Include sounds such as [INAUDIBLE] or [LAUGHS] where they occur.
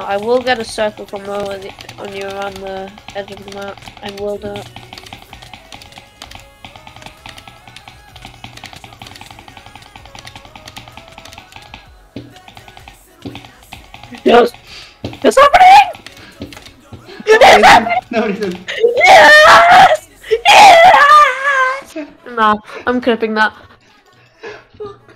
I will get a circle from over the, on you around the edge of the map. I will do it. Yes! It's happening! It's happening! No, it isn't. Yes! Yes! Nah, I'm clipping that. [LAUGHS]